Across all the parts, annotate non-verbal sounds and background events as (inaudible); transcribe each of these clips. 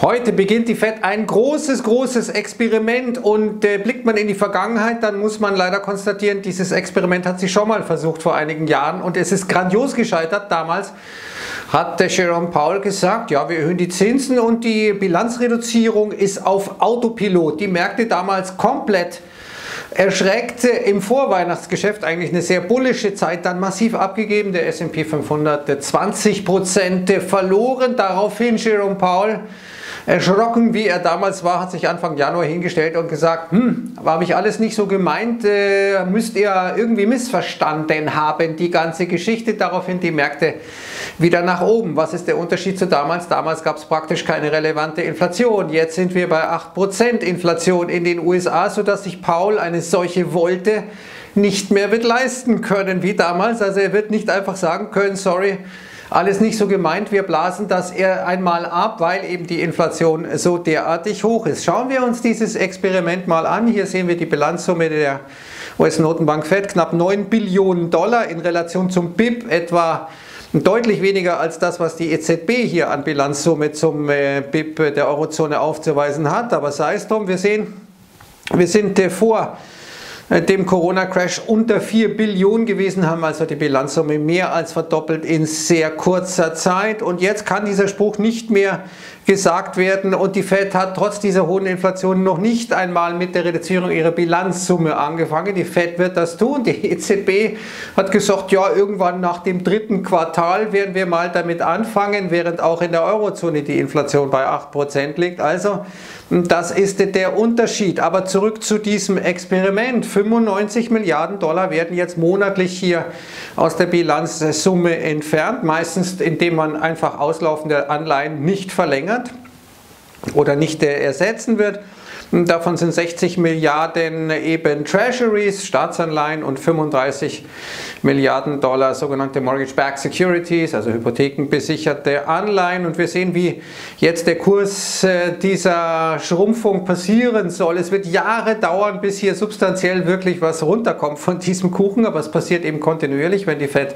Heute beginnt die FED ein großes, großes Experiment und äh, blickt man in die Vergangenheit, dann muss man leider konstatieren, dieses Experiment hat sie schon mal versucht vor einigen Jahren und es ist grandios gescheitert. Damals hat der Jerome Powell gesagt, ja, wir erhöhen die Zinsen und die Bilanzreduzierung ist auf Autopilot. Die Märkte damals komplett erschreckte im Vorweihnachtsgeschäft eigentlich eine sehr bullische Zeit dann massiv abgegeben. Der S&P 500 20% verloren. Daraufhin Jerome Powell erschrocken, wie er damals war, hat sich Anfang Januar hingestellt und gesagt, hm, habe ich alles nicht so gemeint, äh, müsst ihr irgendwie missverstanden haben, die ganze Geschichte. Daraufhin die Märkte wieder nach oben. Was ist der Unterschied zu damals? Damals gab es praktisch keine relevante Inflation. Jetzt sind wir bei 8% Inflation in den USA, sodass sich Paul eine solche wollte nicht mehr wird leisten können wie damals. Also er wird nicht einfach sagen können, sorry, alles nicht so gemeint, wir blasen das eher einmal ab, weil eben die Inflation so derartig hoch ist. Schauen wir uns dieses Experiment mal an. Hier sehen wir die Bilanzsumme der US-Notenbank Fed, knapp 9 Billionen Dollar in Relation zum BIP, etwa deutlich weniger als das, was die EZB hier an Bilanzsumme zum äh, BIP der Eurozone aufzuweisen hat. Aber sei es drum, wir sehen, wir sind äh, vor äh, dem Corona-Crash unter 4 Billionen gewesen, haben also die Bilanzsumme mehr als verdoppelt in sehr kurzer Zeit. Und jetzt kann dieser Spruch nicht mehr gesagt werden und die Fed hat trotz dieser hohen Inflation noch nicht einmal mit der Reduzierung ihrer Bilanzsumme angefangen. Die Fed wird das tun. Die EZB hat gesagt, ja, irgendwann nach dem dritten Quartal werden wir mal damit anfangen, während auch in der Eurozone die Inflation bei 8% liegt. Also das ist der Unterschied. Aber zurück zu diesem Experiment. 95 Milliarden Dollar werden jetzt monatlich hier aus der Bilanzsumme entfernt, meistens indem man einfach auslaufende Anleihen nicht verlängert oder nicht ersetzen wird. Davon sind 60 Milliarden eben Treasuries, Staatsanleihen und 35 Milliarden Dollar sogenannte Mortgage-Backed Securities, also hypothekenbesicherte Anleihen. Und wir sehen, wie jetzt der Kurs äh, dieser Schrumpfung passieren soll. Es wird Jahre dauern, bis hier substanziell wirklich was runterkommt von diesem Kuchen, aber es passiert eben kontinuierlich, wenn die Fed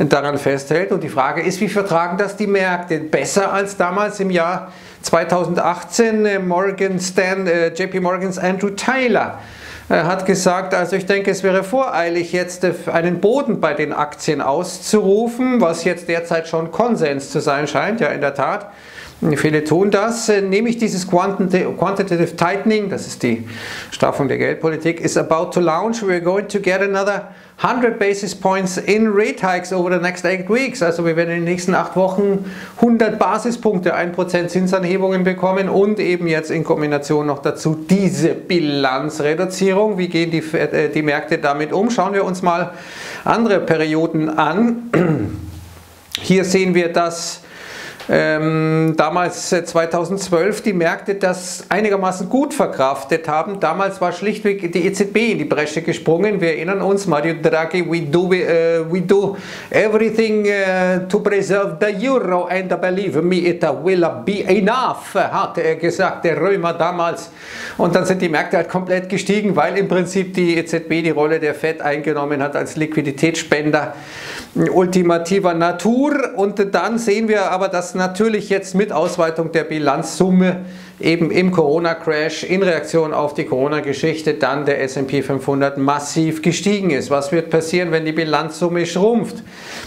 daran festhält. Und die Frage ist, wie vertragen das die Märkte? Besser als damals im Jahr 2018 äh, Morgan Stan, äh, JP Morgans Andrew Tyler äh, hat gesagt, also ich denke, es wäre voreilig, jetzt einen Boden bei den Aktien auszurufen, was jetzt derzeit schon Konsens zu sein scheint, ja in der Tat. Viele tun das, nämlich dieses Quantitative Tightening, das ist die Straffung der Geldpolitik, is about to launch. We're going to get another 100 basis points in rate hikes over the next 8 weeks. Also wir werden in den nächsten 8 Wochen 100 Basispunkte, 1% Zinsanhebungen bekommen und eben jetzt in Kombination noch dazu diese Bilanzreduzierung. Wie gehen die, äh, die Märkte damit um? Schauen wir uns mal andere Perioden an. Hier sehen wir das ähm, damals 2012 äh, die Märkte das einigermaßen gut verkraftet haben. Damals war schlichtweg die EZB in die Bresche gesprungen. Wir erinnern uns, Mario Draghi, we do, uh, we do everything uh, to preserve the euro and believe me, it will be enough, hat er gesagt, der Römer damals. Und dann sind die Märkte halt komplett gestiegen, weil im Prinzip die EZB die Rolle der FED eingenommen hat als Liquiditätsspender ultimativer Natur. Und dann sehen wir aber, dass natürlich jetzt mit Ausweitung der Bilanzsumme eben im Corona-Crash in Reaktion auf die Corona-Geschichte dann der S&P 500 massiv gestiegen ist. Was wird passieren, wenn die Bilanzsumme schrumpft?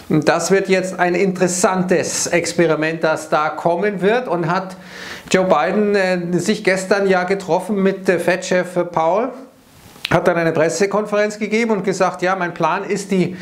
Das wird jetzt ein interessantes Experiment, das da kommen wird und hat Joe Biden äh, sich gestern ja getroffen mit äh, Fed-Chef Paul hat dann eine Pressekonferenz gegeben und gesagt, ja, mein Plan ist, die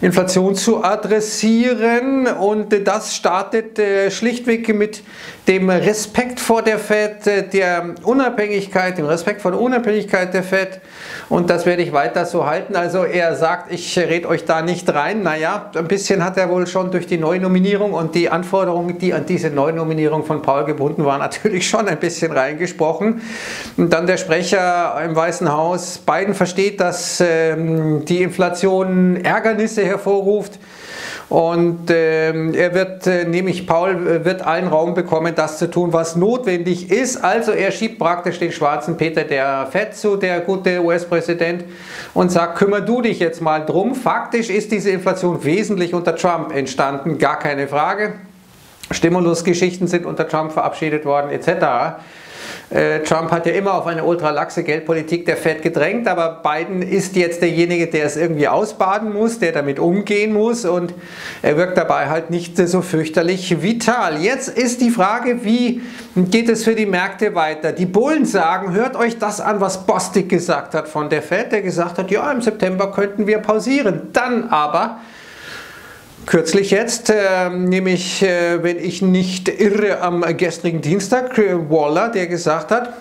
Inflation zu adressieren und das startet schlichtweg mit dem Respekt vor der Fed, der Unabhängigkeit, dem Respekt vor der Unabhängigkeit der Fed und das werde ich weiter so halten. Also er sagt, ich rede euch da nicht rein. Naja, ein bisschen hat er wohl schon durch die Neunominierung und die Anforderungen, die an diese Neunominierung von Paul gebunden waren, (laughs) natürlich schon ein bisschen reingesprochen. Und dann der Sprecher im Weißen Haus, Biden versteht, dass ähm, die Inflation Ärgernisse hervorruft. Und ähm, er wird, äh, nämlich Paul, äh, wird allen Raum bekommen, das zu tun, was notwendig ist. Also er schiebt praktisch den schwarzen Peter der Fed zu, der gute US-Präsident, und sagt, kümmer du dich jetzt mal drum. Faktisch ist diese Inflation wesentlich unter Trump entstanden, gar keine Frage. Stimulusgeschichten sind unter Trump verabschiedet worden etc. Äh, Trump hat ja immer auf eine ultralaxe Geldpolitik der Fed gedrängt, aber Biden ist jetzt derjenige, der es irgendwie ausbaden muss, der damit umgehen muss und er wirkt dabei halt nicht so fürchterlich vital. Jetzt ist die Frage, wie geht es für die Märkte weiter? Die Bullen sagen, hört euch das an, was Bostic gesagt hat von der Fed, der gesagt hat, ja, im September könnten wir pausieren. Dann aber Kürzlich jetzt, äh, nämlich äh, wenn ich nicht irre, am gestrigen Dienstag, äh, Waller, der gesagt hat,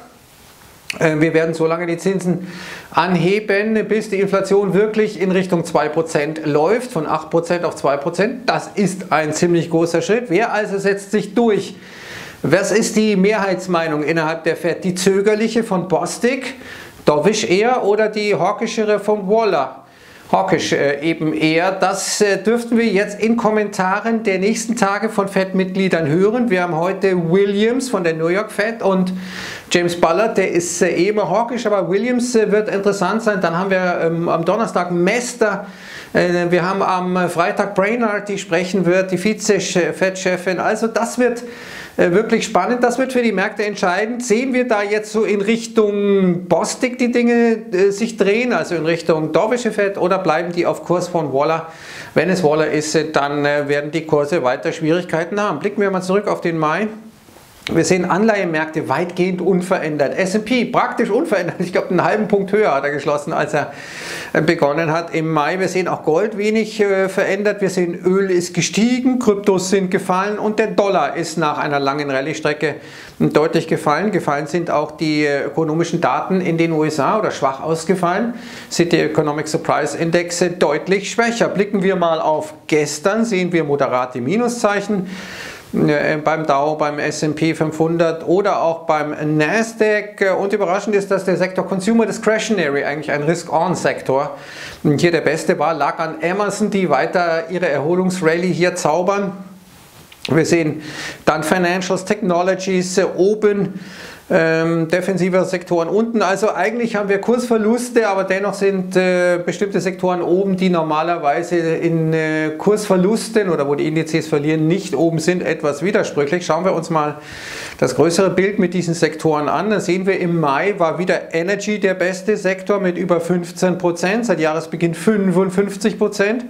äh, wir werden so lange die Zinsen anheben, bis die Inflation wirklich in Richtung 2% läuft, von 8% auf 2%. Das ist ein ziemlich großer Schritt. Wer also setzt sich durch? Was ist die Mehrheitsmeinung innerhalb der FED? Die zögerliche von Bostic, Dovish eher oder die hawkischere von Waller? Hawkisch äh, eben eher. Das äh, dürften wir jetzt in Kommentaren der nächsten Tage von FED-Mitgliedern hören. Wir haben heute Williams von der New York Fed und James Ballard, der ist äh, eh immer hawkisch, aber Williams äh, wird interessant sein. Dann haben wir ähm, am Donnerstag Mester. Äh, wir haben am Freitag Brainard, die sprechen wird, die Vize-Fed-Chefin. Also das wird wirklich spannend. Das wird für die Märkte entscheidend. Sehen wir da jetzt so in Richtung Bostik die Dinge sich drehen, also in Richtung Dorwische Fett, oder bleiben die auf Kurs von Waller? Wenn es Waller ist, dann werden die Kurse weiter Schwierigkeiten haben. Blicken wir mal zurück auf den Mai. Wir sehen Anleihenmärkte weitgehend unverändert. S&P praktisch unverändert. Ich glaube, einen halben Punkt höher hat er geschlossen, als er äh, begonnen hat im Mai. Wir sehen auch Gold wenig äh, verändert. Wir sehen Öl ist gestiegen, Kryptos sind gefallen und der Dollar ist nach einer langen Rallye-Strecke deutlich gefallen. Gefallen sind auch die äh, ökonomischen Daten in den USA oder schwach ausgefallen. Sind die Economic Surprise Indexe deutlich schwächer. Blicken wir mal auf gestern, sehen wir moderate Minuszeichen. Äh, beim Dow, beim S&P 500 oder auch beim Nasdaq. Und überraschend ist, dass der Sektor Consumer Discretionary, eigentlich ein Risk-On-Sektor, hier der beste war, lag an Amazon, die weiter ihre Erholungsrallye hier zaubern. Wir sehen dann Financials, Technologies oben ähm, defensive Sektoren unten. Also eigentlich haben wir Kursverluste, aber dennoch sind äh, bestimmte Sektoren oben, die normalerweise in äh, Kursverlusten oder wo die Indizes verlieren, nicht oben sind, etwas widersprüchlich. Schauen wir uns mal das größere Bild mit diesen Sektoren an. Da sehen wir, im Mai war wieder Energy der beste Sektor mit über 15 Prozent, seit Jahresbeginn 55 Prozent.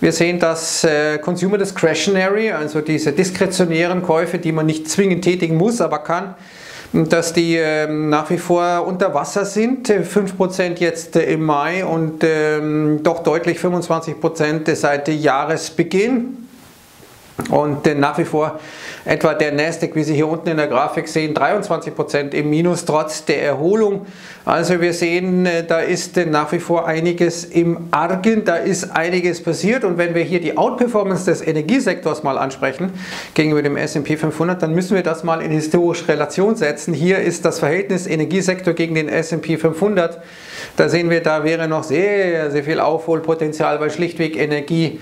Wir sehen, dass äh, Consumer Discretionary, also diese diskretionären Käufe, die man nicht zwingend tätigen muss, aber kann, dass die ähm, nach wie vor unter Wasser sind, 5% jetzt äh, im Mai und ähm, doch deutlich 25% seit Jahresbeginn. Und äh, nach wie vor etwa der Nasdaq, wie Sie hier unten in der Grafik sehen, 23% im Minus trotz der Erholung. Also wir sehen, äh, da ist äh, nach wie vor einiges im Argen, da ist einiges passiert. Und wenn wir hier die Outperformance des Energiesektors mal ansprechen gegenüber dem S&P 500, dann müssen wir das mal in historische Relation setzen. Hier ist das Verhältnis Energiesektor gegen den S&P 500. Da sehen wir, da wäre noch sehr, sehr viel Aufholpotenzial, weil schlichtweg Energie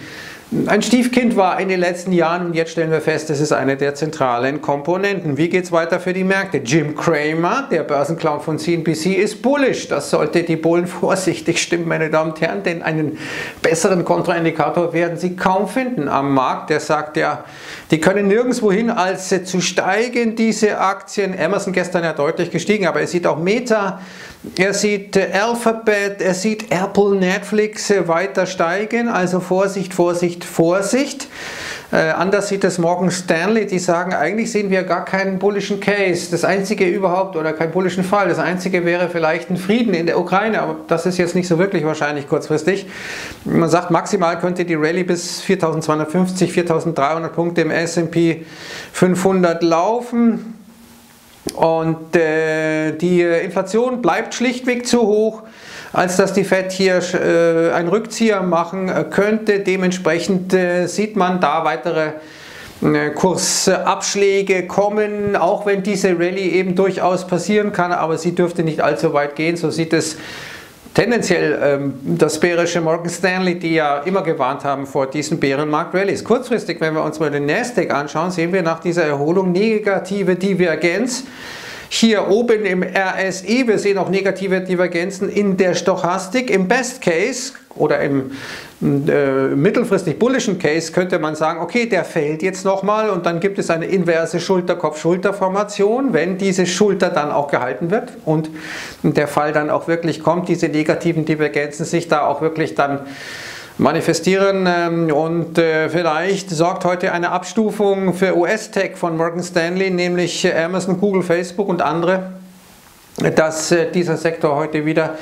ein Stiefkind war in den letzten Jahren und jetzt stellen wir fest, es ist eine der zentralen Komponenten. Wie geht es weiter für die Märkte? Jim Cramer, der Börsenclown von CNBC, ist bullish. Das sollte die Bullen (laughs) vorsichtig stimmen, meine Damen und Herren, denn einen besseren Kontraindikator werden Sie kaum finden am Markt. Der sagt ja, die können nirgendwo hin, als zu steigen, diese Aktien. Amazon gestern ja deutlich gestiegen, aber er sieht auch Meta, er sieht Alphabet, er sieht Apple, Netflix weiter steigen. Also Vorsicht, Vorsicht, Vorsicht. Äh, anders sieht es Morgan Stanley, die sagen, eigentlich sehen wir gar keinen bullischen Case. Das einzige überhaupt oder keinen bullischen Fall. Das einzige wäre vielleicht ein Frieden in der Ukraine, aber das ist jetzt nicht so wirklich wahrscheinlich kurzfristig. Man sagt, maximal könnte die Rallye bis 4250, 4300 Punkte im SP 500 laufen. Und äh, die Inflation bleibt schlichtweg zu hoch, als dass die Fed hier äh, einen Rückzieher machen äh, könnte. Dementsprechend äh, sieht man da weitere äh, Kursabschläge kommen, auch wenn diese Rallye eben durchaus passieren kann, aber sie dürfte nicht allzu weit gehen. So sieht es tendenziell ähm, das bärische Morgan Stanley, die ja immer gewarnt haben vor diesen Bärenmarkt-Rallies. Kurzfristig, wenn wir uns mal den Nasdaq anschauen, sehen wir nach dieser Erholung negative Divergenz. Hier oben im RSI. Wir sehen auch negative Divergenzen in der Stochastik. Im Best Case oder im äh, mittelfristig bullischen Case könnte man sagen, okay, der fällt jetzt nochmal und dann gibt es eine inverse Schulter-Kopf-Schulter-Formation, wenn diese Schulter dann auch gehalten wird und der Fall dann auch wirklich kommt, diese negativen Divergenzen sich da auch wirklich dann manifestieren ähm, und äh, vielleicht sorgt heute eine Abstufung für US-Tech von Morgan Stanley, nämlich Amazon, Google, Facebook und andere, dass äh, dieser Sektor heute wieder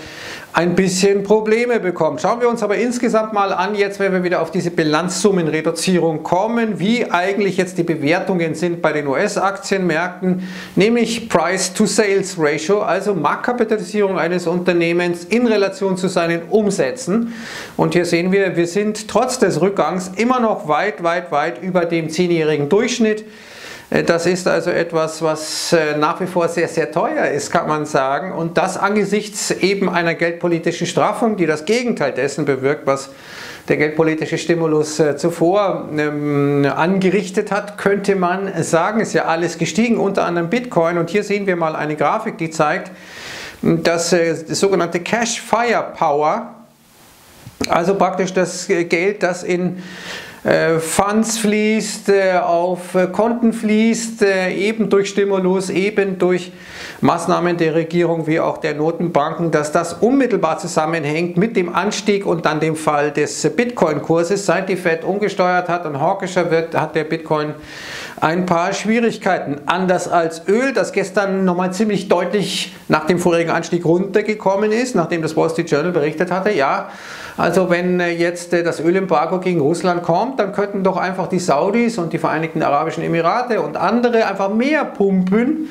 ein bisschen Probleme bekommt. Schauen wir uns aber insgesamt mal an, jetzt wenn wir wieder auf diese Bilanzsummenreduzierung kommen, wie eigentlich jetzt die Bewertungen sind bei den US-Aktienmärkten, nämlich Price-to-Sales-Ratio, also Marktkapitalisierung eines Unternehmens in Relation zu seinen Umsätzen. Und hier sehen wir, wir sind trotz des Rückgangs immer noch weit, weit, weit über dem zehnjährigen Durchschnitt. Äh, das ist also etwas, was äh, nach wie vor sehr, sehr teuer ist, kann man sagen. Und das angesichts eben einer geldpolitischen Straffung, die das Gegenteil dessen bewirkt, was der geldpolitische Stimulus äh, zuvor ähm, angerichtet hat, könnte man sagen, ist ja alles gestiegen, unter anderem Bitcoin. Und hier sehen wir mal eine Grafik, die zeigt, dass das sogenannte Cash Firepower, also praktisch das Geld, das in Funds fließt, äh, auf äh, Konten fließt, eben durch Stimulus, eben durch Maßnahmen der Regierung wie auch der Notenbanken, dass das unmittelbar zusammenhängt mit dem Anstieg und dann dem Fall des Bitcoin-Kurses. Seit die Fed umgesteuert hat und hawkischer wird, hat der Bitcoin ein paar Schwierigkeiten. Anders als Öl, das gestern nochmal ziemlich deutlich nach dem vorigen Anstieg runtergekommen ist, nachdem das Wall Street Journal berichtet hatte, ja, also wenn äh, jetzt äh, das Ölembargo gegen Russland kommt, dann könnten doch einfach die Saudis und die Vereinigten Arabischen Emirate und andere einfach mehr pumpen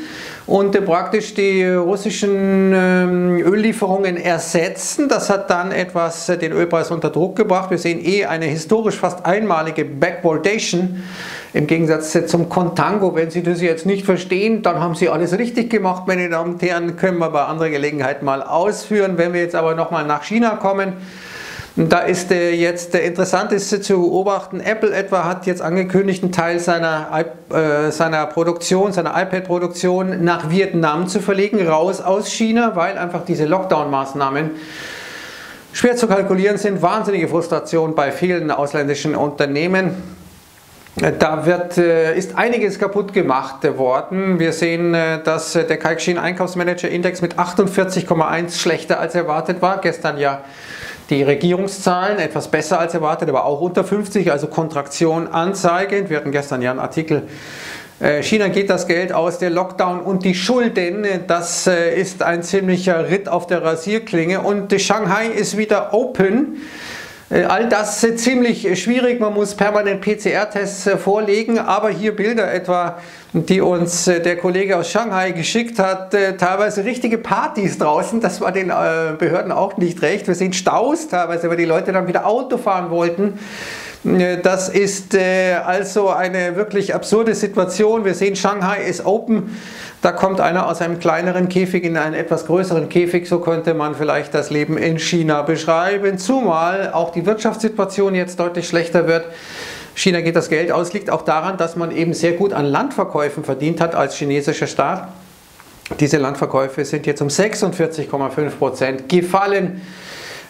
und äh, praktisch die russischen ähm, Öllieferungen ersetzen. Das hat dann etwas den Ölpreis unter Druck gebracht. Wir sehen eh eine historisch fast einmalige Backwardation im Gegensatz zum Contango. Wenn Sie das jetzt nicht verstehen, dann haben Sie alles richtig gemacht, meine Damen und Herren. Können wir bei anderer Gelegenheit mal ausführen. Wenn wir jetzt aber nochmal nach China kommen, da ist äh, jetzt äh, interessant zu beobachten, Apple etwa hat jetzt angekündigt, einen Teil seiner, äh, seiner Produktion, seiner iPad-Produktion nach Vietnam zu verlegen, raus aus China, weil einfach diese Lockdown-Maßnahmen schwer zu kalkulieren sind. Wahnsinnige Frustration bei vielen ausländischen Unternehmen. Da wird, äh, ist einiges kaputt gemacht worden. Wir sehen, äh, dass der Kalkshin Einkaufsmanager Index mit 48,1 schlechter als erwartet war. Gestern ja die Regierungszahlen etwas besser als erwartet, aber auch unter 50, also Kontraktion anzeigend. Wir hatten gestern ja einen Artikel äh, China geht das Geld aus, der Lockdown und die Schulden, das äh, ist ein ziemlicher Ritt auf der Rasierklinge und Shanghai ist wieder open. Äh, all das ist ziemlich schwierig, man muss permanent PCR-Tests vorlegen, aber hier Bilder etwa, die uns der Kollege aus Shanghai geschickt hat, teilweise richtige Partys draußen, das war den Behörden auch nicht recht. Wir sehen Staus teilweise, weil die Leute dann wieder Auto fahren wollten. Äh, das ist äh, also eine wirklich absurde Situation. Wir sehen, Shanghai ist open. Da kommt einer aus einem kleineren Käfig in einen etwas größeren Käfig. So könnte man vielleicht das Leben in China beschreiben. Zumal auch die Wirtschaftssituation jetzt deutlich schlechter wird. China geht das Geld aus, liegt auch daran, dass man eben sehr gut an Landverkäufen verdient hat als chinesischer Staat. Diese Landverkäufe sind jetzt um 46,5 Prozent gefallen.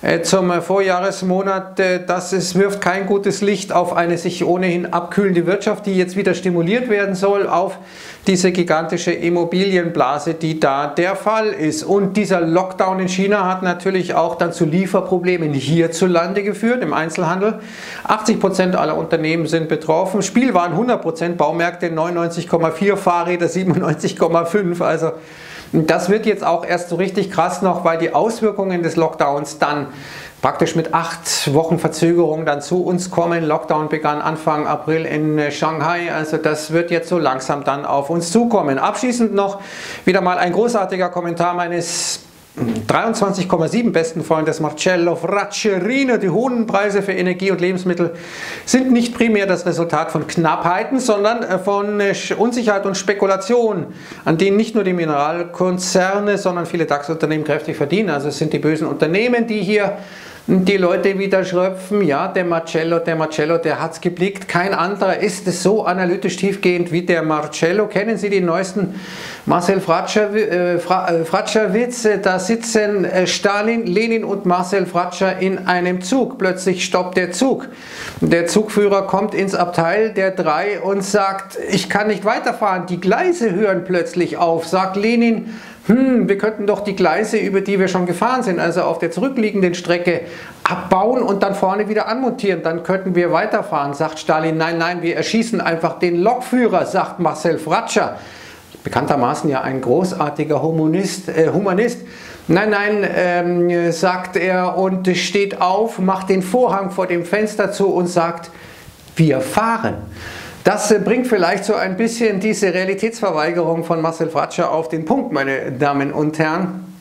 Äh, zum Vorjahresmonat, äh, das ist, wirft kein gutes Licht auf eine sich ohnehin abkühlende Wirtschaft, die jetzt wieder stimuliert werden soll, auf diese gigantische Immobilienblase, die da der Fall ist. Und dieser Lockdown in China hat natürlich auch dann zu Lieferproblemen hierzulande geführt im Einzelhandel. 80 Prozent aller Unternehmen sind betroffen. Spiel waren 100%, Prozent Baumärkte 99,4, Fahrräder 97,5. Also das wird jetzt auch erst so richtig krass noch, weil die Auswirkungen des Lockdowns dann praktisch mit acht Wochen Verzögerung dann zu uns kommen. Lockdown begann Anfang April in Shanghai, also das wird jetzt so langsam dann auf uns zukommen. Abschließend noch wieder mal ein großartiger Kommentar meines 23,7 besten Freundes Marcello Fraccerino. Die hohen Preise für Energie und Lebensmittel sind nicht primär das Resultat von Knappheiten, sondern äh, von äh, Unsicherheit und Spekulation, an denen nicht nur die Mineralkonzerne, sondern viele DAX-Unternehmen kräftig verdienen. Also es sind die bösen Unternehmen, die hier die Leute wieder schröpfen, ja, der Marcello, der Marcello, der hat es geblickt. Kein anderer ist es so analytisch tiefgehend wie der Marcello. Kennen Sie die neuesten Marcel Fratscher, äh, äh Fratscher Witze? Da sitzen äh, Stalin, Lenin und Marcel Fratscher in einem Zug. Plötzlich stoppt der Zug. Der Zugführer kommt ins Abteil der drei und sagt, ich kann nicht weiterfahren. Die Gleise hören plötzlich auf. Sagt Lenin, hm, wir könnten doch die Gleise, über die wir schon gefahren sind, also auf der zurückliegenden Strecke, abbauen und dann vorne wieder anmontieren. Dann könnten wir weiterfahren, sagt Stalin. Nein, nein, wir erschießen einfach den Lokführer, sagt Marcel Fratscher. Bekanntermaßen ja ein großartiger Humanist. Äh, Humanist. Nein, nein, ähm, sagt er und steht auf, macht den Vorhang vor dem Fenster zu und sagt, wir fahren. Das äh, bringt vielleicht so ein bisschen diese Realitätsverweigerung von Marcel Fratscher auf den Punkt, meine Damen und Herren,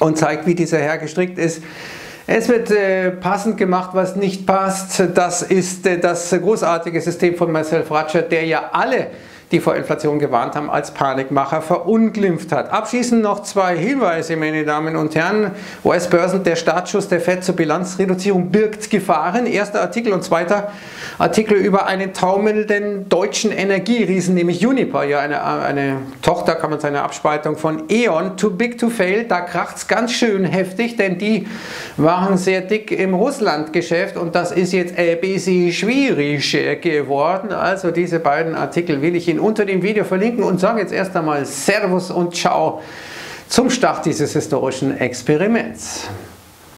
und zeigt, wie dieser Herr gestrickt ist. Es wird äh, passend gemacht, was nicht passt. Das ist äh, das großartige System von Marcel Fratscher, der ja alle die vor Inflation gewarnt haben, als Panikmacher verunglimpft hat. Abschließend noch zwei Hinweise, meine Damen und Herren. US-Börsen, der Startschuss der FED zur Bilanzreduzierung birgt Gefahren. Erster Artikel und zweiter Artikel über einen taumelnden deutschen Energieriesen, nämlich Uniper, ja eine, eine Tochter, kann man sagen, eine Abspaltung von E.ON, too big to fail. Da kracht es ganz schön heftig, denn die waren sehr dick im Russlandgeschäft und das ist jetzt ein bisschen schwierig geworden. Also diese beiden Artikel will ich Ihnen Ihnen unter dem Video verlinken und sage jetzt erst einmal Servus und Ciao zum Start dieses historischen Experiments.